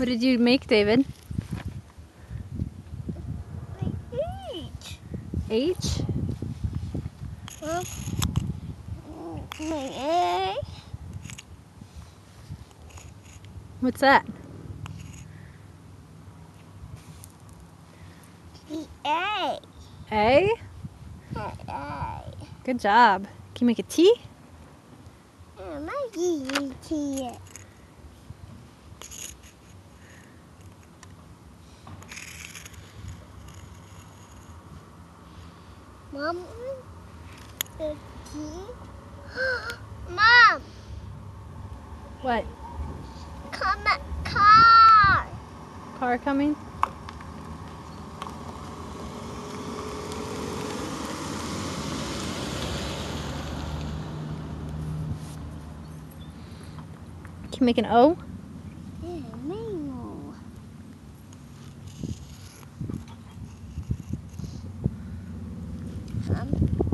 What did you make, David? H? Well, my A. What's that? The A. A? A. Good job. Can you make a T? My G T. Mom. Mom, What? come car. Car coming? Can you make an O? Yeah, Cá.